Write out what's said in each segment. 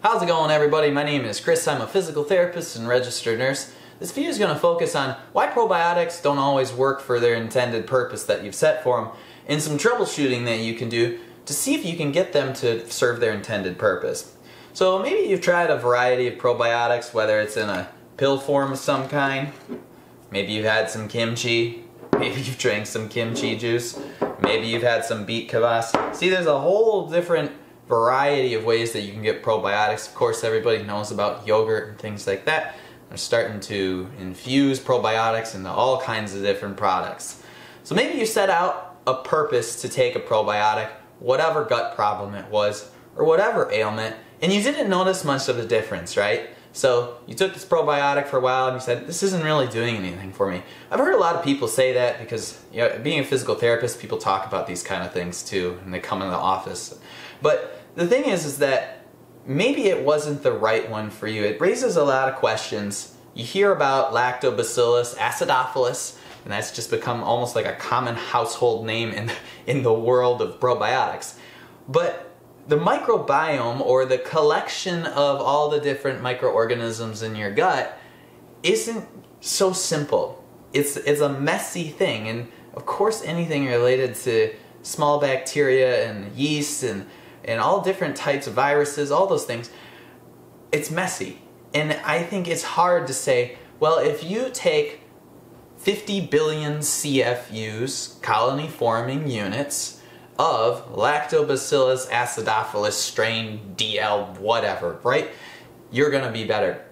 How's it going everybody? My name is Chris. I'm a physical therapist and registered nurse. This video is going to focus on why probiotics don't always work for their intended purpose that you've set for them and some troubleshooting that you can do to see if you can get them to serve their intended purpose. So maybe you've tried a variety of probiotics, whether it's in a pill form of some kind, maybe you've had some kimchi, maybe you've drank some kimchi juice, maybe you've had some beet kvass. See, there's a whole different variety of ways that you can get probiotics. Of course, everybody knows about yogurt and things like that. They're starting to infuse probiotics into all kinds of different products. So maybe you set out a purpose to take a probiotic, whatever gut problem it was, or whatever ailment, and you didn't notice much of a difference, right? So you took this probiotic for a while and you said, this isn't really doing anything for me. I've heard a lot of people say that because you know, being a physical therapist, people talk about these kind of things too, and they come in the office. But the thing is, is that maybe it wasn't the right one for you. It raises a lot of questions. You hear about lactobacillus acidophilus, and that's just become almost like a common household name in, in the world of probiotics. But the microbiome, or the collection of all the different microorganisms in your gut, isn't so simple. It's, it's a messy thing, and of course anything related to small bacteria and yeast and and all different types of viruses, all those things, it's messy. And I think it's hard to say, well, if you take 50 billion CFUs, colony forming units, of Lactobacillus acidophilus strain DL whatever, right? You're gonna be better.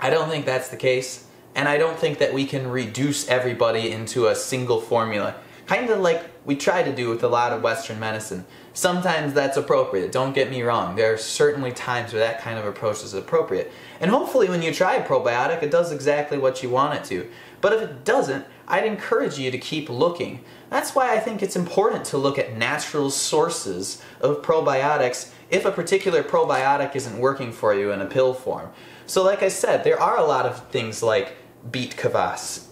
I don't think that's the case, and I don't think that we can reduce everybody into a single formula. Kind of like we try to do with a lot of Western medicine. Sometimes that's appropriate, don't get me wrong. There are certainly times where that kind of approach is appropriate. And hopefully when you try a probiotic, it does exactly what you want it to. But if it doesn't, I'd encourage you to keep looking. That's why I think it's important to look at natural sources of probiotics if a particular probiotic isn't working for you in a pill form. So like I said, there are a lot of things like beet kvass,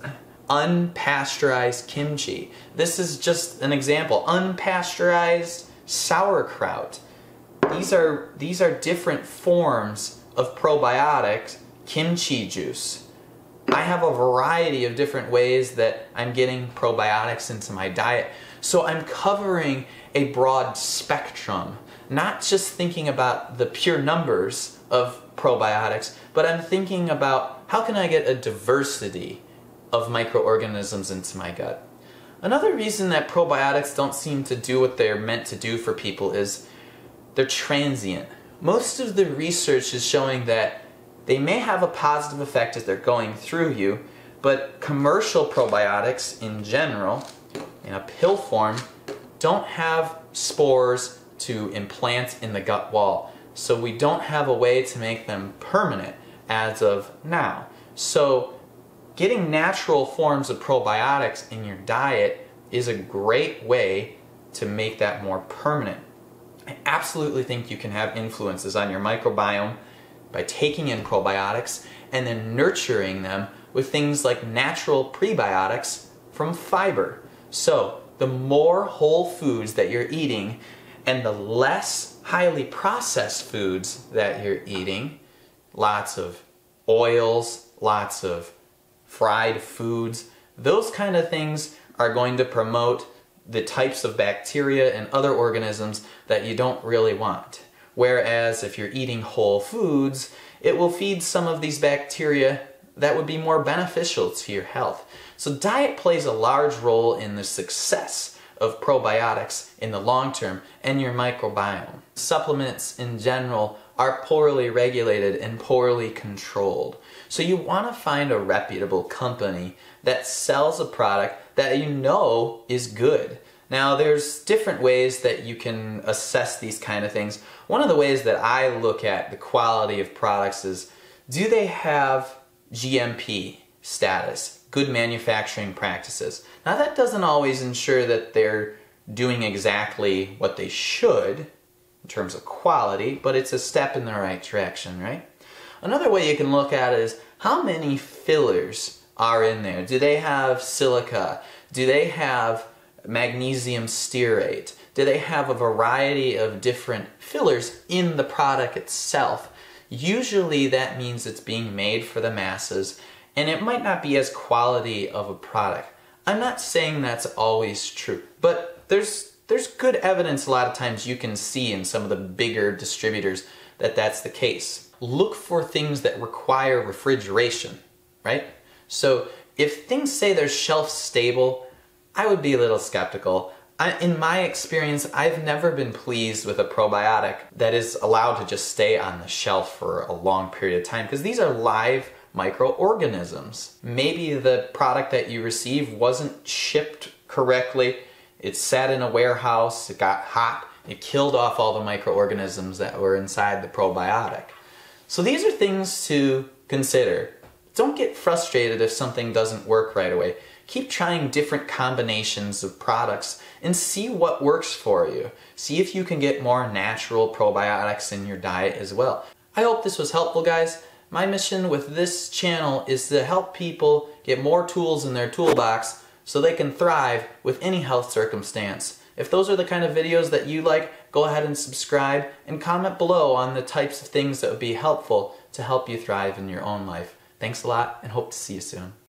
unpasteurized kimchi. This is just an example. Unpasteurized sauerkraut. These are, these are different forms of probiotics, kimchi juice. I have a variety of different ways that I'm getting probiotics into my diet. So I'm covering a broad spectrum, not just thinking about the pure numbers of probiotics, but I'm thinking about how can I get a diversity of microorganisms into my gut. Another reason that probiotics don't seem to do what they're meant to do for people is they're transient. Most of the research is showing that they may have a positive effect as they're going through you, but commercial probiotics in general, in a pill form, don't have spores to implant in the gut wall. So we don't have a way to make them permanent as of now. So getting natural forms of probiotics in your diet is a great way to make that more permanent. I absolutely think you can have influences on your microbiome by taking in probiotics and then nurturing them with things like natural prebiotics from fiber. So, the more whole foods that you're eating and the less highly processed foods that you're eating, lots of oils, lots of fried foods, those kind of things are going to promote the types of bacteria and other organisms that you don't really want. Whereas if you're eating whole foods, it will feed some of these bacteria that would be more beneficial to your health. So diet plays a large role in the success of probiotics in the long term and your microbiome. Supplements in general are poorly regulated and poorly controlled. So you want to find a reputable company that sells a product that you know is good. Now there's different ways that you can assess these kind of things. One of the ways that I look at the quality of products is do they have GMP status, good manufacturing practices. Now that doesn't always ensure that they're doing exactly what they should in terms of quality, but it's a step in the right direction, right? Another way you can look at it is how many fillers are in there? Do they have silica? Do they have magnesium stearate? do they have a variety of different fillers in the product itself? Usually that means it's being made for the masses and it might not be as quality of a product. I'm not saying that's always true, but there's there's good evidence a lot of times you can see in some of the bigger distributors that that's the case. Look for things that require refrigeration, right? So if things say they're shelf stable, I would be a little skeptical. I, in my experience, I've never been pleased with a probiotic that is allowed to just stay on the shelf for a long period of time because these are live microorganisms. Maybe the product that you receive wasn't shipped correctly. It sat in a warehouse, it got hot, it killed off all the microorganisms that were inside the probiotic. So these are things to consider. Don't get frustrated if something doesn't work right away. Keep trying different combinations of products and see what works for you. See if you can get more natural probiotics in your diet as well. I hope this was helpful guys. My mission with this channel is to help people get more tools in their toolbox so they can thrive with any health circumstance. If those are the kind of videos that you like, go ahead and subscribe and comment below on the types of things that would be helpful to help you thrive in your own life. Thanks a lot and hope to see you soon.